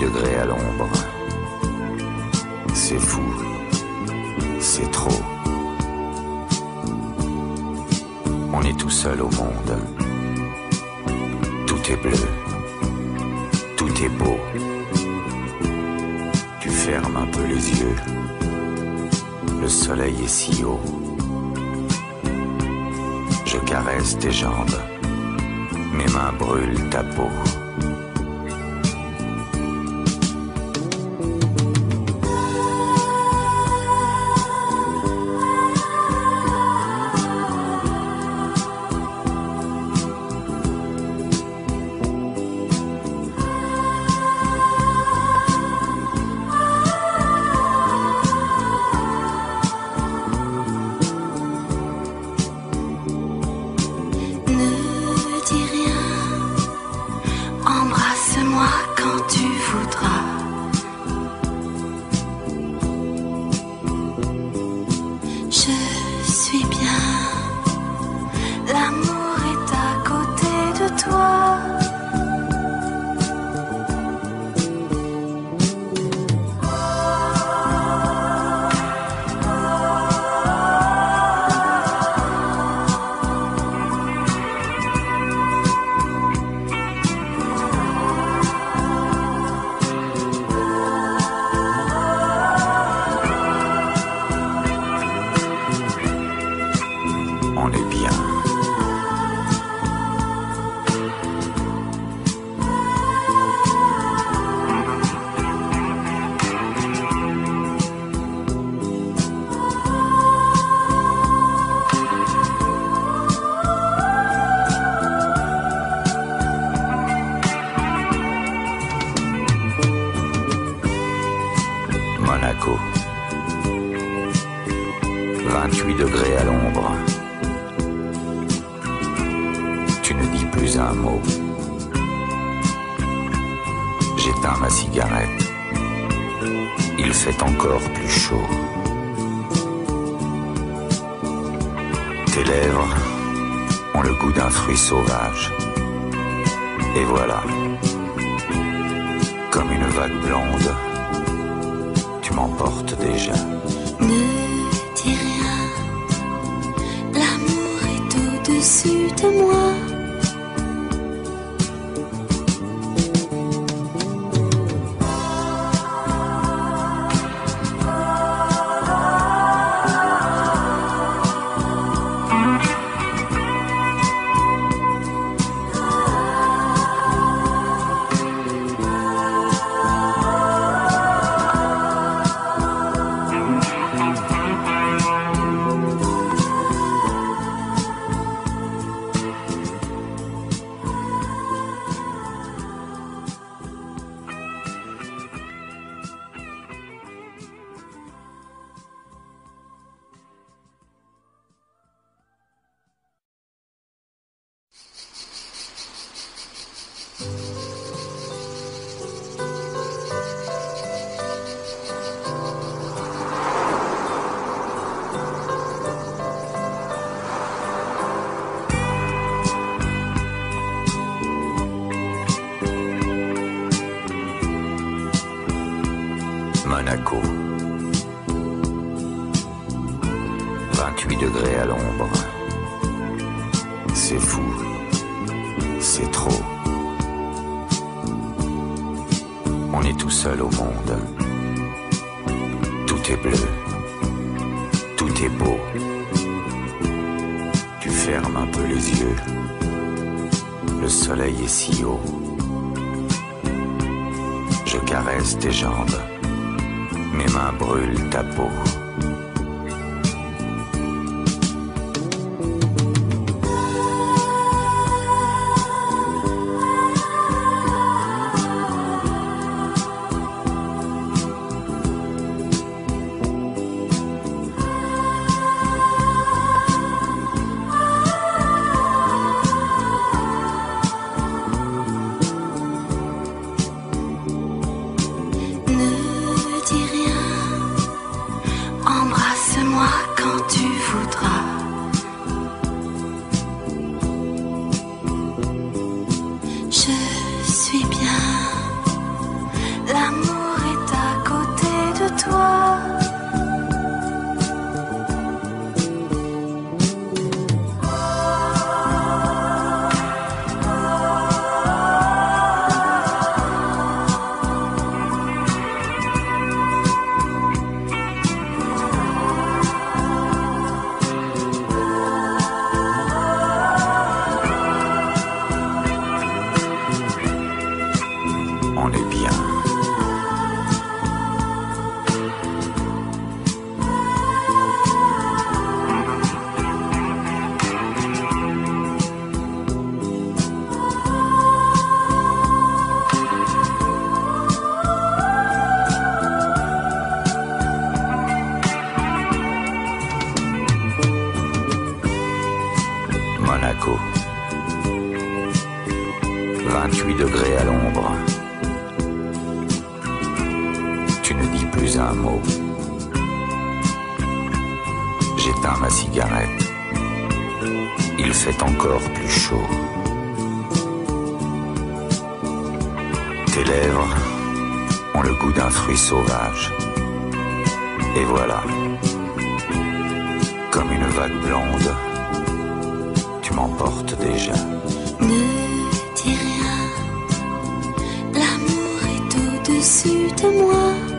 degrés à l'ombre. C'est fou, c'est trop. On est tout seul au monde. Tout est bleu, tout est beau. Tu fermes un peu les yeux. Le soleil est si haut. Je caresse tes jambes. Mes mains brûlent ta peau. Monaco. 28 degrés à l'ombre. Tu ne dis plus un mot. J'éteins ma cigarette. Il fait encore plus chaud. Tes lèvres ont le goût d'un fruit sauvage. Et voilà, comme une vague blonde, tu m'emportes déjà. Ne dis rien, l'amour est au-dessus de moi. Monaco. 28 degrés à l'ombre. C'est fou, c'est trop. On est tout seul au monde. Tout est bleu, tout est beau. Tu fermes un peu les yeux. Le soleil est si haut. Je caresse tes jambes. Mes mains brûlent ta peau. 28 degrés à l'ombre. Tu ne dis plus un mot. J'éteins ma cigarette. Il fait encore plus chaud. Tes lèvres ont le goût d'un fruit sauvage. Et voilà, comme une vague blonde tu m'emportes déjà. Ne dis rien, l'amour est au-dessus de moi.